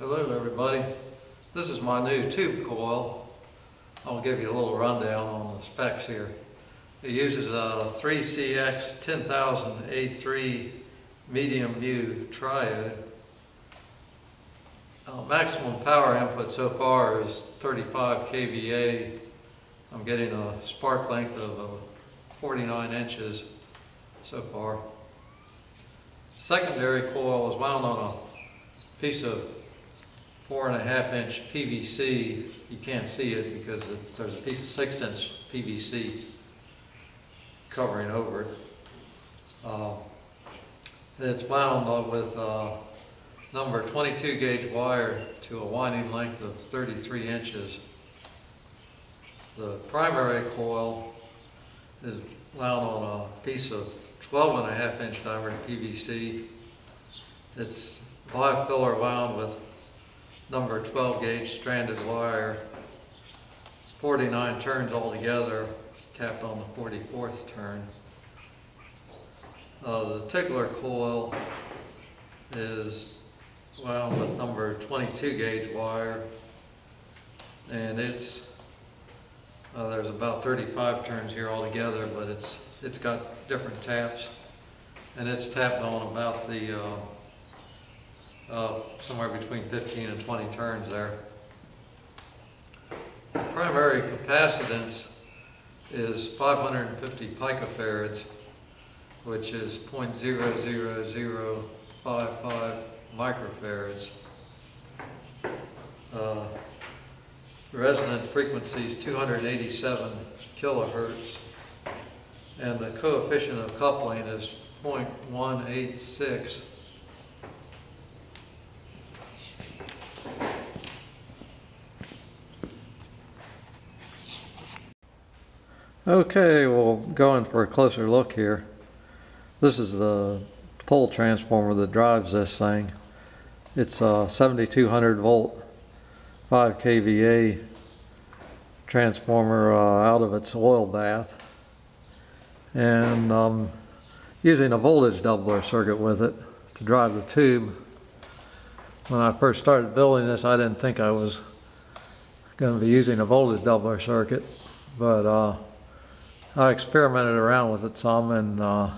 Hello everybody. This is my new tube coil. I'll give you a little rundown on the specs here. It uses a 3CX 10000 A3 medium mu triode. Uh, maximum power input so far is 35 kVA. I'm getting a spark length of uh, 49 inches so far. Secondary coil is wound on a piece of four and a half inch PVC. You can't see it because there's a piece of six inch PVC covering over it. Uh, it's wound with uh, number 22 gauge wire to a winding length of 33 inches. The primary coil is wound on a piece of 12 and a half inch diameter PVC. It's bifilar wound with number 12 gauge stranded wire. 49 turns altogether, tapped on the 44th turn. Uh, the tickler coil is wound with number 22 gauge wire and it's uh, there's about 35 turns here altogether, but it's it's got different taps, and it's tapped on about the uh, uh, somewhere between 15 and 20 turns there. The primary capacitance is 550 picofarads, which is 0.00055 microfarads. Uh, resonant frequency is 287 kilohertz, and the coefficient of coupling is 0.186. Okay, we'll go in for a closer look here. This is the pole transformer that drives this thing. It's a 7200 volt 5 kVA transformer uh, out of its oil bath and um, using a voltage doubler circuit with it to drive the tube. When I first started building this I didn't think I was going to be using a voltage doubler circuit but uh, I experimented around with it some and uh,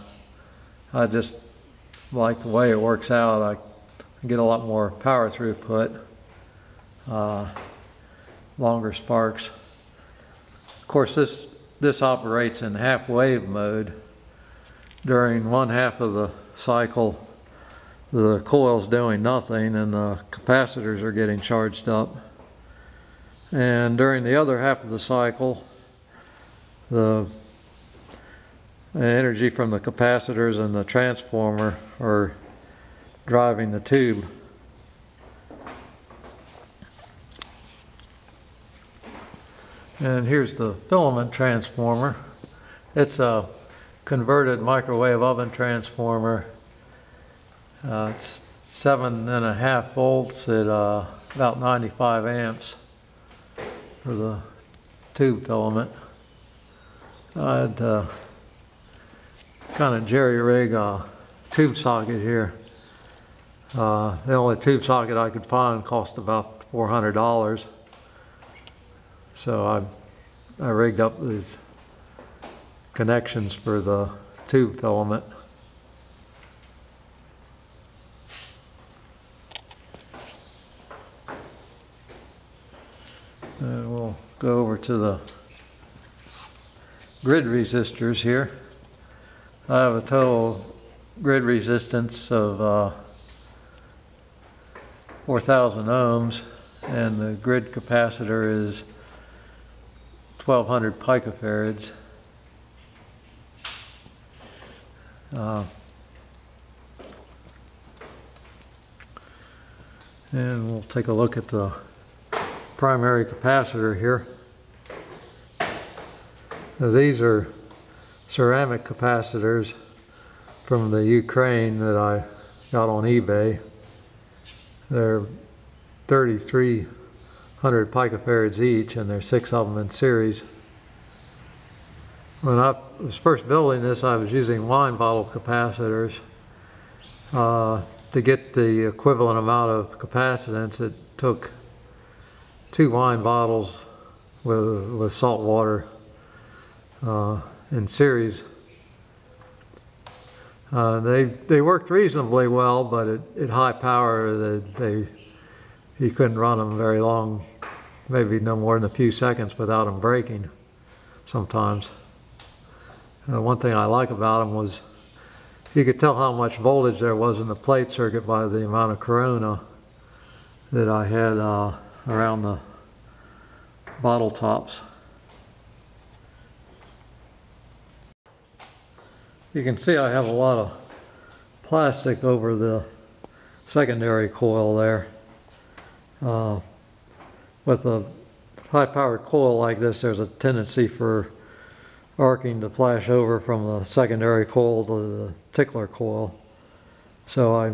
I just like the way it works out. I get a lot more power throughput uh, longer sparks. Of course, this, this operates in half wave mode. During one half of the cycle, the coil's doing nothing and the capacitors are getting charged up. And during the other half of the cycle, the energy from the capacitors and the transformer are driving the tube. And here's the filament transformer. It's a converted microwave oven transformer. Uh, it's seven and a half volts at uh, about 95 amps for the tube filament. I'd uh, kind of jerry rig a tube socket here. Uh, the only tube socket I could find cost about $400. So I, I rigged up these connections for the tube filament. And we'll go over to the grid resistors here. I have a total grid resistance of uh, 4,000 ohms and the grid capacitor is 1200 picofarads. Uh, and we'll take a look at the primary capacitor here. Now these are ceramic capacitors from the Ukraine that I got on eBay. They're 3,300 picofarads each, and there's six of them in series. When I was first building this, I was using wine bottle capacitors uh, to get the equivalent amount of capacitance, it took two wine bottles with, with salt water uh, in series. Uh, they they worked reasonably well, but at, at high power, they, they you couldn't run them very long, maybe no more than a few seconds without them breaking. Sometimes. Uh, one thing I like about them was you could tell how much voltage there was in the plate circuit by the amount of corona that I had uh, around the bottle tops. You can see I have a lot of plastic over the secondary coil there. Uh, with a high powered coil like this, there's a tendency for arcing to flash over from the secondary coil to the tickler coil. So I,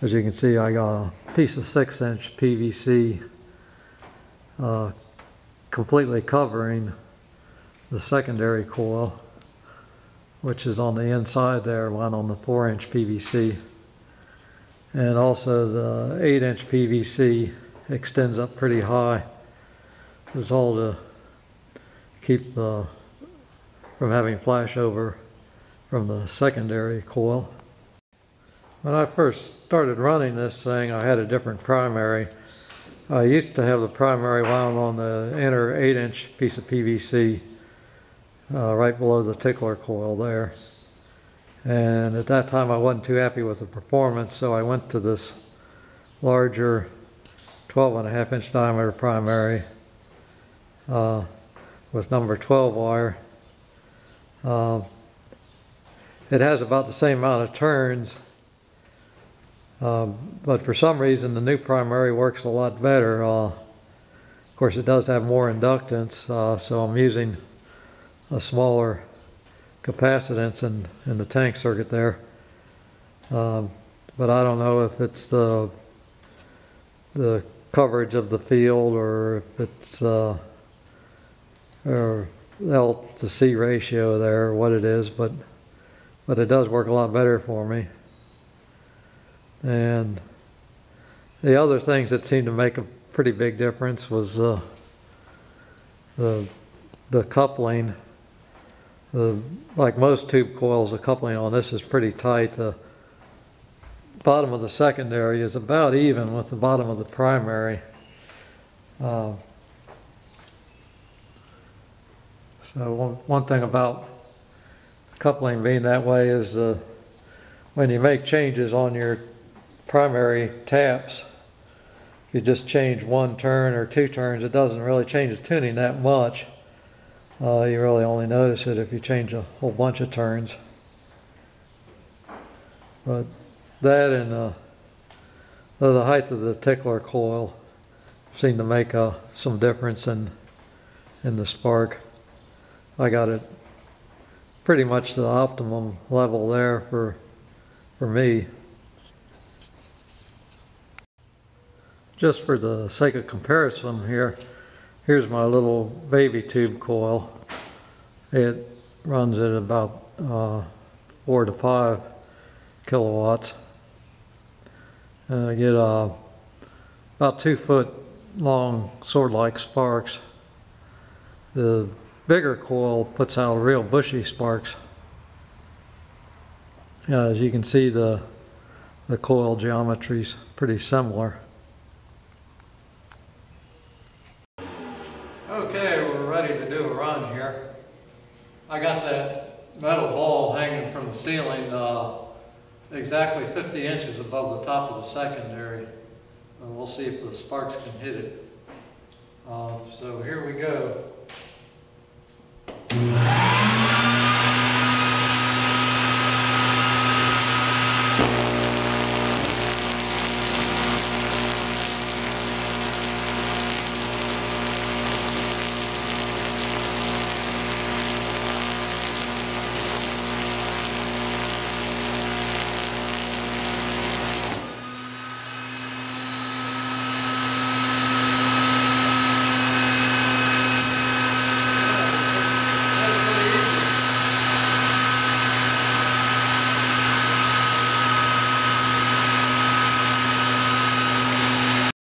as you can see, I got a piece of six inch PVC uh, completely covering the secondary coil, which is on the inside there, one on the four inch PVC. And also the eight inch PVC extends up pretty high. It's all to keep the from having flashover from the secondary coil. When I first started running this thing, I had a different primary. I used to have the primary wound on the inner 8 inch piece of PVC uh, right below the tickler coil there. And at that time I wasn't too happy with the performance, so I went to this larger 12 and a half inch diameter primary uh, with number 12 wire uh, it has about the same amount of turns, um, but for some reason the new primary works a lot better. Uh, of course, it does have more inductance, uh, so I'm using a smaller capacitance in, in the tank circuit there. Um, but I don't know if it's the the coverage of the field or if it's uh, or L to C ratio there, what it is, but but it does work a lot better for me. And the other things that seemed to make a pretty big difference was uh, the the coupling. The, like most tube coils, the coupling on this is pretty tight. The bottom of the secondary is about even with the bottom of the primary. Uh, So one, one thing about coupling being that way is uh, when you make changes on your primary taps, if you just change one turn or two turns, it doesn't really change the tuning that much. Uh, you really only notice it if you change a whole bunch of turns. But that and uh, the height of the tickler coil seem to make uh, some difference in in the spark. I got it pretty much the optimum level there for for me. Just for the sake of comparison here, here's my little baby tube coil. It runs at about uh, four to five kilowatts. And I get uh, about two foot long sword-like sparks. The bigger coil puts out real bushy sparks. As you can see the the coil geometry is pretty similar. Okay, we're ready to do a run here. I got that metal ball hanging from the ceiling uh, exactly 50 inches above the top of the secondary. And we'll see if the sparks can hit it. Uh, so here we go.